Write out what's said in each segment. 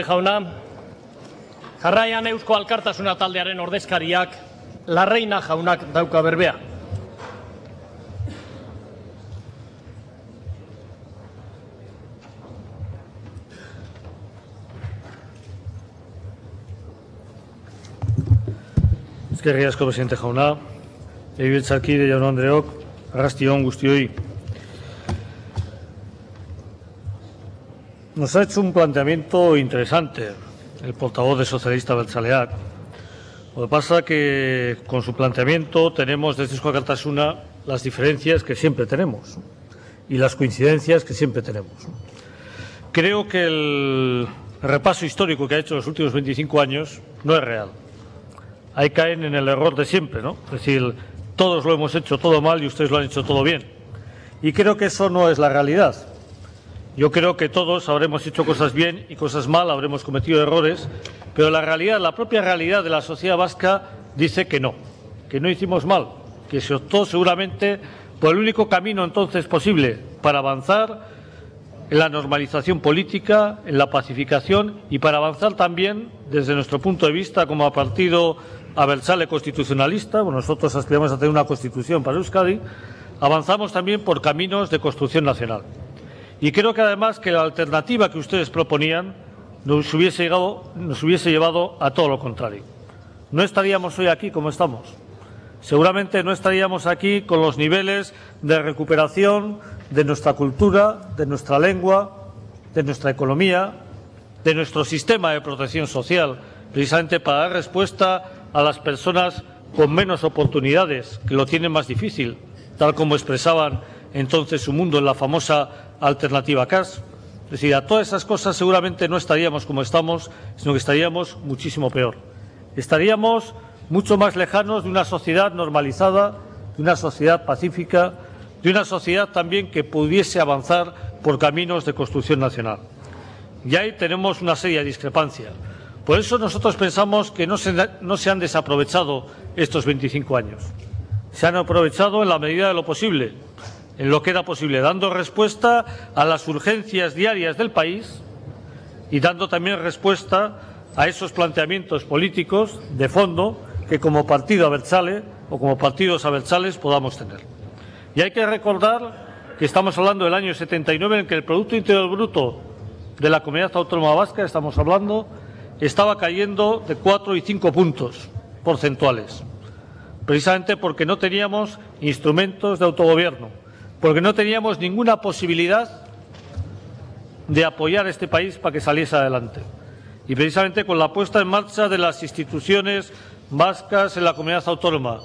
jauna, jarraian Eusko Alkartasuna taldearen ordezkariak Larreina jaunak dauka berbea. Eskerri asko, presidente jauna, egibiltzarkide jaun Andreok, arrastion guztioi. Nos ha hecho un planteamiento interesante el portavoz de Socialista Belzaleac. Lo que pasa que con su planteamiento tenemos desde Eusko Alkartasuna las diferencias que siempre tenemos y las coincidencias que siempre tenemos. Creo que el repaso histórico que ha hecho en los últimos 25 años no es real. Ahí caen en el error de siempre, ¿no? Es decir, todos lo hemos hecho todo mal y ustedes lo han hecho todo bien. Y creo que eso no es la realidad. Yo creo que todos habremos hecho cosas bien y cosas mal, habremos cometido errores, pero la realidad, la propia realidad de la sociedad vasca dice que no, que no hicimos mal, que se optó seguramente por el único camino entonces posible para avanzar en la normalización política, en la pacificación y para avanzar también, desde nuestro punto de vista, como partido Abertzale constitucionalista, bueno, nosotros aspiramos a tener una constitución para Euskadi, avanzamos también por caminos de construcción nacional. Y creo que además que la alternativa que ustedes proponían nos hubiese, nos hubiese llevado a todo lo contrario. No estaríamos hoy aquí como estamos. Seguramente no estaríamos aquí con los niveles de recuperación de nuestra cultura, de nuestra lengua, de nuestra economía, de nuestro sistema de protección social, precisamente para dar respuesta a las personas con menos oportunidades, que lo tienen más difícil, tal como expresaban entonces su mundo en la famosa alternativa CAS. Es decir, a todas esas cosas seguramente no estaríamos como estamos, sino que estaríamos muchísimo peor. Estaríamos mucho más lejanos de una sociedad normalizada, de una sociedad pacífica, de una sociedad también que pudiese avanzar por caminos de construcción nacional. Y ahí tenemos una seria discrepancia. Por eso nosotros pensamos que no se, no se han desaprovechado estos 25 años. Se han aprovechado en la medida de lo posible, en lo que era posible, dando respuesta a las urgencias diarias del país y dando también respuesta a esos planteamientos políticos de fondo que como partido Abertzale o como partidos Abertzales podamos tener. Y hay que recordar que estamos hablando del año 79 en que el Producto Interior Bruto de la Comunidad Autónoma Vasca, estamos hablando, estaba cayendo de cuatro y cinco puntos porcentuales, precisamente porque no teníamos instrumentos de autogobierno, porque no teníamos ninguna posibilidad de apoyar a este país para que saliese adelante. Y precisamente con la puesta en marcha de las instituciones vascas en la comunidad autónoma,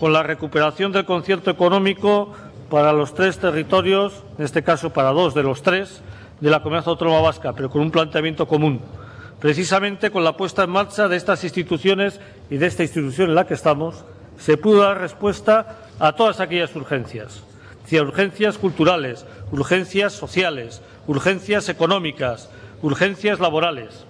con la recuperación del concierto económico para los tres territorios, en este caso para dos de los tres, de la comunidad autónoma vasca, pero con un planteamiento común. Precisamente con la puesta en marcha de estas instituciones y de esta institución en la que estamos, se pudo dar respuesta a todas aquellas urgencias. Decía, urgencias culturales, urgencias sociales, urgencias económicas, urgencias laborales.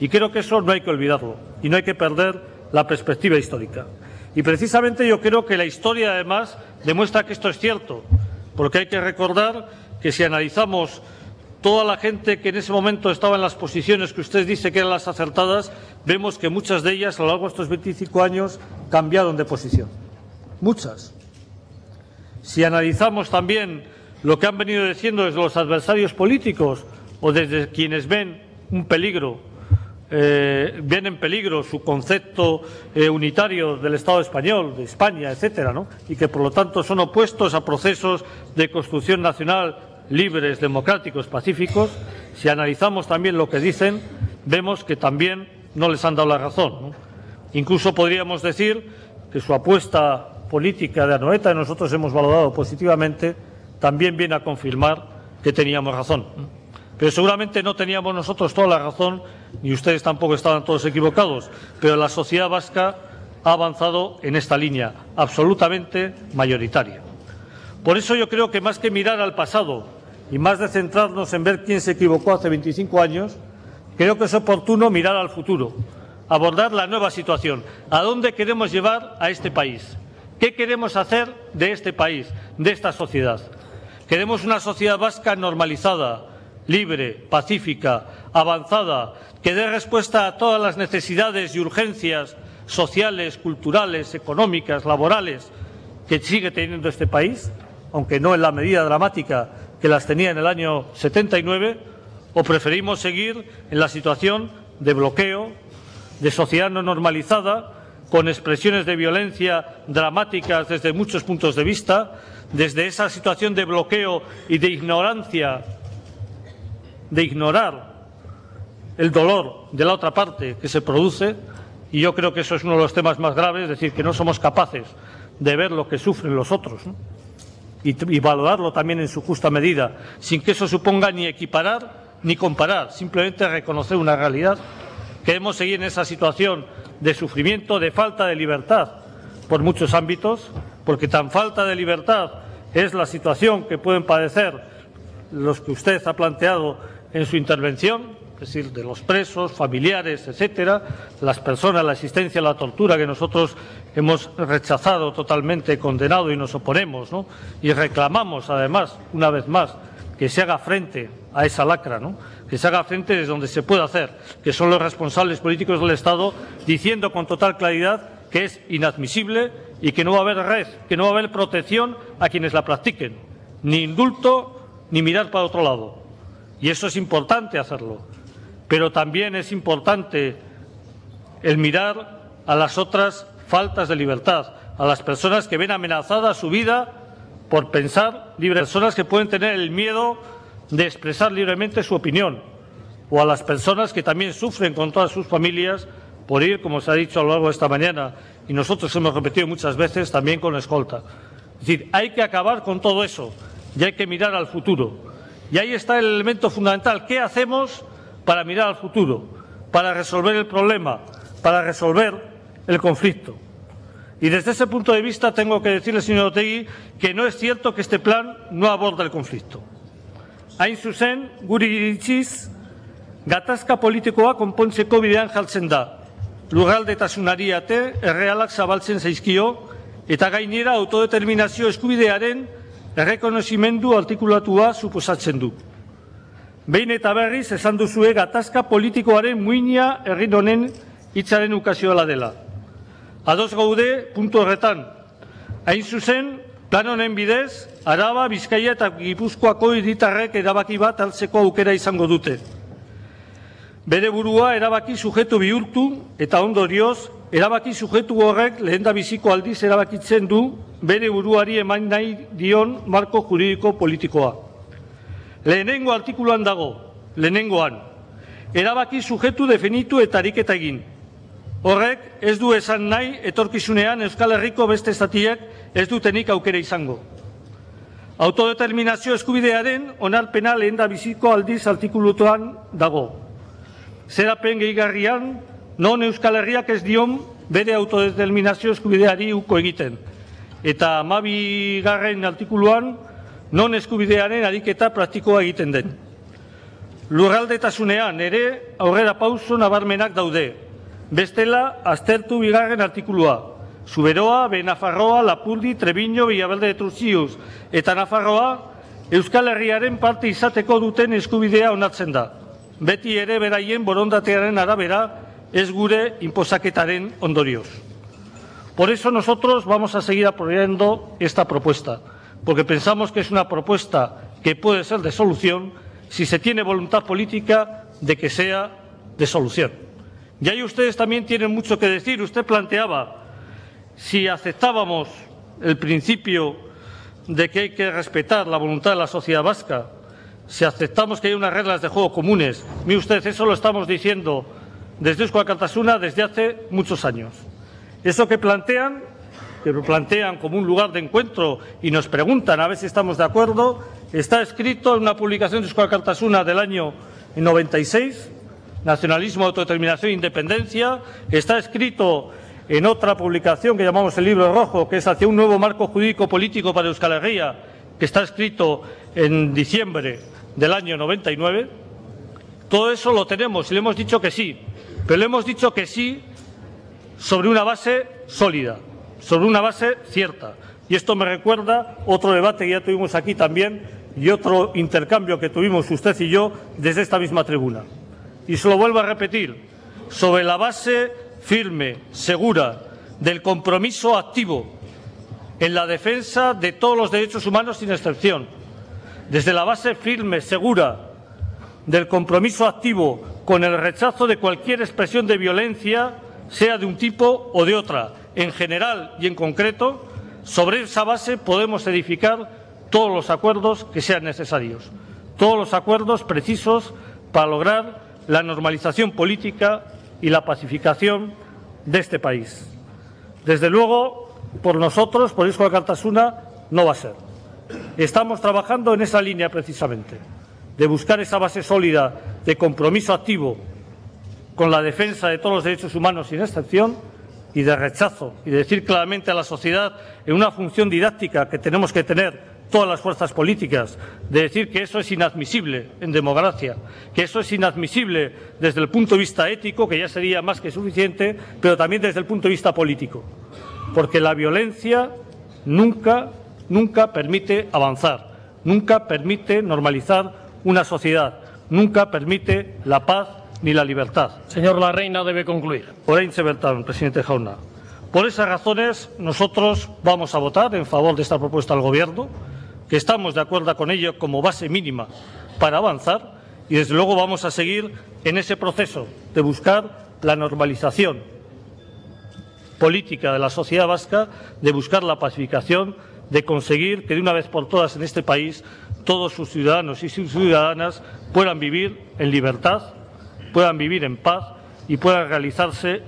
Y creo que eso no hay que olvidarlo y no hay que perder la perspectiva histórica. Y precisamente yo creo que la historia, además, demuestra que esto es cierto, porque hay que recordar que si analizamos toda la gente que en ese momento estaba en las posiciones que usted dice que eran las acertadas, vemos que muchas de ellas a lo largo de estos 25 años cambiaron de posición. Muchas. Si analizamos también lo que han venido diciendo desde los adversarios políticos o desde quienes ven un peligro eh, ven en peligro su concepto eh, unitario del Estado español, de España, etcétera, ¿no? y que por lo tanto son opuestos a procesos de construcción nacional libres, democráticos, pacíficos, si analizamos también lo que dicen, vemos que también no les han dado la razón. Incluso podríamos decir que su apuesta política de Anoeta, y nosotros hemos valorado positivamente, también viene a confirmar que teníamos razón. Pero seguramente no teníamos nosotros toda la razón, ni ustedes tampoco estaban todos equivocados, pero la sociedad vasca ha avanzado en esta línea, absolutamente mayoritaria. Por eso yo creo que más que mirar al pasado y más de centrarnos en ver quién se equivocó hace 25 años, creo que es oportuno mirar al futuro, abordar la nueva situación, a dónde queremos llevar a este país, qué queremos hacer de este país, de esta sociedad. Queremos una sociedad vasca normalizada, libre, pacífica, avanzada, que dé respuesta a todas las necesidades y urgencias sociales, culturales, económicas, laborales que sigue teniendo este país, aunque no en la medida dramática que las tenía en el año 79, o preferimos seguir en la situación de bloqueo, de sociedad no normalizada, con expresiones de violencia dramáticas desde muchos puntos de vista, desde esa situación de bloqueo y de ignorancia, de ignorar el dolor de la otra parte que se produce, y yo creo que eso es uno de los temas más graves, es decir, que no somos capaces de ver lo que sufren los otros y, y valorarlo también en su justa medida, sin que eso suponga ni equiparar ni comparar, simplemente reconocer una realidad. Queremos seguir en esa situación de sufrimiento, de falta de libertad por muchos ámbitos, porque tan falta de libertad es la situación que pueden padecer los que usted ha planteado en su intervención, es decir, de los presos, familiares, etcétera, las personas, la existencia, la tortura que nosotros hemos rechazado totalmente, condenado y nos oponemos, ¿no? Y reclamamos, además, una vez más, que se haga frente a esa lacra, ¿no? Que se haga frente desde donde se puede hacer, que son los responsables políticos del Estado, diciendo con total claridad que es inadmisible y que no va a haber red, que no va a haber protección a quienes la practiquen, ni indulto ni mirar para otro lado. Y eso es importante hacerlo. Pero también es importante el mirar a las otras faltas de libertad, a las personas que ven amenazada su vida por pensar libre, personas que pueden tener el miedo de expresar libremente su opinión, o a las personas que también sufren con todas sus familias por ir, como se ha dicho a lo largo de esta mañana, y nosotros hemos repetido muchas veces, también con escolta. Es decir, hay que acabar con todo eso y hay que mirar al futuro. Y ahí está el elemento fundamental. ¿Qué hacemos para mirar al futuro? Para resolver el problema, para resolver el conflicto. Y desde ese punto de vista tengo que decirle, señor Otegui, que no es cierto que este plan no aborda el conflicto. Hain zuzen, guri iritziz, gatazka politikoa konpontzeko bidean jartzen da. Lugaldetasunari ate, errealak zabaltzen zaizkio, eta gainera autodeterminazio eskubidearen errekonozimendu artikulatua suposatzen du. Behin eta berriz esan duzue gatazka politikoaren muina errin honen hitzaren ukazioa dela. Ados gaude puntu horretan. Hain zuzen, plan honen bidez, Araba, Bizkaia eta Gipuzkoako hiritarrek erabaki bat hartzeko aukera izango dute. Bere burua erabaki sujetu bihurtu eta ondorioz, erabaki sujetu horrek lehen da biziko aldiz erabakitzen du bere buruari eman nahi dion marko juridiko politikoa. Lehenengo artikuluan dago, lehenengoan, erabaki sujetu definitu eta ariketa egin. Horrek ez du esan nahi etorkizunean Euskal Herriko beste estatiek ez dutenik aukera izango. Autodeterminazio eskubidearen onarpena lehen da biziko aldiz artikulutuan dago. Zerapen gehigarrian, non Euskal Herriak ez dion bere autodeterminazio eskubideari uko egiten. Eta amabi garren artikuluan, non eskubidearen ariketa praktikoa egiten den. Lurraldetasunean ere aurrera pauso nabarmenak daude, Bestela, aztertu bigarren artikulua. Zuberoa, Benafarroa, Lapurdi, Trebiño, Villavelde de Truzius eta Nafarroa Euskal Herriaren parte izateko duten eskubidea onatzen da. Beti ere beraien borondatearen arabera ez gure imposaketaren ondorioz. Por eso nosotros vamos a seguir apoyando esta propuesta, porque pensamos que es una propuesta que puede ser de solución si se tiene voluntad política de que sea de solución. Y ahí ustedes también tienen mucho que decir. Usted planteaba si aceptábamos el principio de que hay que respetar la voluntad de la sociedad vasca, si aceptamos que hay unas reglas de juego comunes. Mire usted, eso lo estamos diciendo desde Euskal Cartasuna desde hace muchos años. Eso que plantean, que lo plantean como un lugar de encuentro y nos preguntan a ver si estamos de acuerdo, está escrito en una publicación de Euskal Cartasuna del año 96 Nacionalismo, Autodeterminación e Independencia. Está escrito en otra publicación que llamamos el Libro Rojo, que es hacia un nuevo marco jurídico político para Euskal Herria, que está escrito en diciembre del año 99. Todo eso lo tenemos y le hemos dicho que sí, pero le hemos dicho que sí sobre una base sólida, sobre una base cierta. Y esto me recuerda otro debate que ya tuvimos aquí también y otro intercambio que tuvimos usted y yo desde esta misma tribuna. y se lo vuelvo a repetir, sobre la base firme, segura, del compromiso activo en la defensa de todos los derechos humanos sin excepción, desde la base firme, segura, del compromiso activo con el rechazo de cualquier expresión de violencia, sea de un tipo o de otra, en general y en concreto, sobre esa base podemos edificar todos los acuerdos que sean necesarios, todos los acuerdos precisos para lograr la normalización política y la pacificación de este país. Desde luego, por nosotros, por Isco Cartasuna, no va a ser. Estamos trabajando en esa línea precisamente, de buscar esa base sólida de compromiso activo con la defensa de todos los derechos humanos sin excepción y de rechazo y de decir claramente a la sociedad en una función didáctica que tenemos que tener todas las fuerzas políticas, de decir que eso es inadmisible en democracia, que eso es inadmisible desde el punto de vista ético, que ya sería más que suficiente, pero también desde el punto de vista político. Porque la violencia nunca, nunca permite avanzar, nunca permite normalizar una sociedad, nunca permite la paz ni la libertad. Señor Larreina debe concluir. Oraintxe bertan, presidente Jauna. Por esas razones, nosotros vamos a votar en favor de esta propuesta al Gobierno, que estamos de acuerdo con ello como base mínima para avanzar y, desde luego, vamos a seguir en ese proceso de buscar la normalización política de la sociedad vasca, de buscar la pacificación, de conseguir que de una vez por todas en este país todos sus ciudadanos y sus ciudadanas puedan vivir en libertad, puedan vivir en paz y puedan realizarse